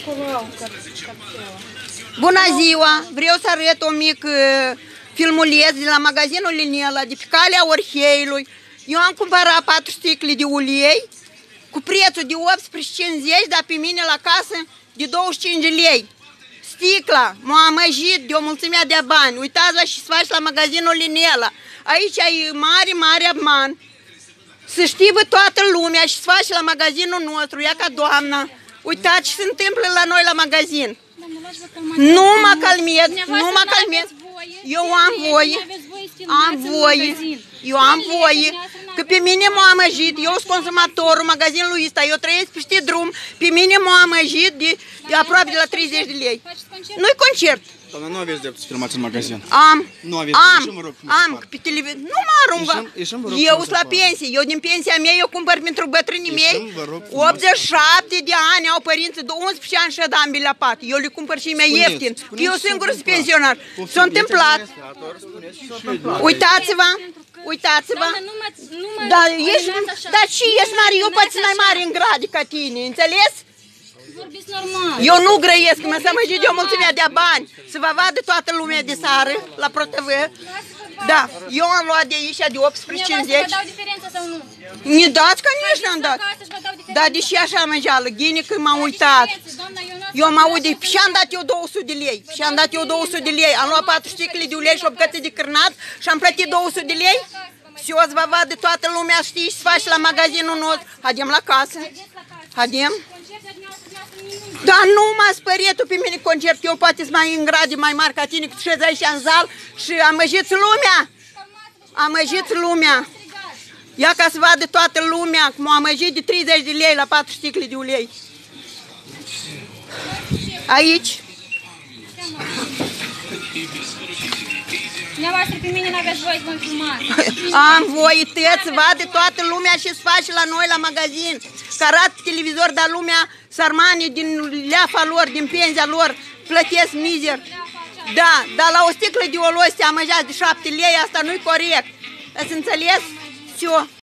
acolo au cartela. Bună ziua! Vreau să arăt o mic uh, filmuleț de la magazinul Linela, de pe calea Orheiului. Eu am cumpărat 4 sticle de ulei cu prețul de 18,50, dar pe mine la casă de 25 de lei. Sticla m-a amăjit de o mulțime de bani. Uitați-vă și să faci la magazinul Linela. Aici ai mare, mare abman. Să știe toată lumea și să faci la magazinul nostru, ia ca doamna. Uitați ce se întâmplă la noi la magazin. Doamne, lași-vă calmați. Nu mă calmez, Dumneavoastră nu mă n-aveți calmez. voie, Eu femeie, am voie, n-aveți voie să am filmați în voie, magazin. eu am Femeie, voie, dumneavoastră că n-aveți pe mine m-a voie să amăjit, eu sunt consumatorul magazinului ăsta, eu trăiesc peste drum, pe mine m-a amăjit de, de aproape de la 30 de lei. Faceți concert? Nu-i concert, Doamna, nu aveți drept să filmați în magazin. am, Nu aveți am, voie, ieșim, vă rog, frumos am, afară. pe televizor, nu mă aruncă, Ieșim- ieșim, vă rog, eu frumos sunt la afară. pensie, eu din pensia mea, eu cumpăr pentru bătrânii mei, Ieșim, vă rog, frumos 87 de ani au părinții, de 11 ani și ambele la pat, eu le cumpăr și mai Spuneți, ieftin, că spuneți eu ce s-a singur sunt întâmplat. pensionar, Poftim, s-a întâmplat, administrator, spuneți ce s-a întâmplat. uitați-vă, uitați-vă, Doamne, nu mă, nu mă Da, ești, filmați așa. dar și ești mare, eu Nu poți filmați mai așa. mare în grade ca tine, înțeles? Vorbiți normal. Eu nu grăiesc, mă să mă de o mulțime de bani, să vă vadă toată lumea de sară la ProTV. Da, eu am luat de aici de Dumneavoastră vă 18,50. dau diferența sau nu? Ne dați că nici n-am dat. Acasă și vă dau diferența. Da, deși așa măgeală, ghine că m-am uitat. Doamna, eu n-am Eu mă aud de și am dat eu 200 de lei. Și am dat eu 200 de lei. Am luat 4 sticle de ulei și o bucată de cârnat și am plătit 200 de lei. Și o să vă vadă toată lumea, știți, să faci la magazinul nostru. Haidem la casă. Haidem. Concertul dumneavoastră, dumneavoastră nimic. Dar nu m-a speriat tu pe mine concert, eu poate să mai în grade mai mari ca tine, că tu șezi aici în zal și amăjiți lumea. Amăjiți lumea. Ia ca să vadă toată lumea cum am amăjit de 30 de lei la 4 sticle de ulei. Aici. Dumneavoastră pe mine n-aveți voie să vă filmați. Am voie tăți, să vadă toată lumea și să faci la noi la magazin. Că arată televizor, dar lumea sarmanii din leafa lor, din penzia lor, plătesc mizer. Da, dar la o sticlă de olos te amăjați de 7 lei, asta nu-i corect. Ați înțeles? Sio.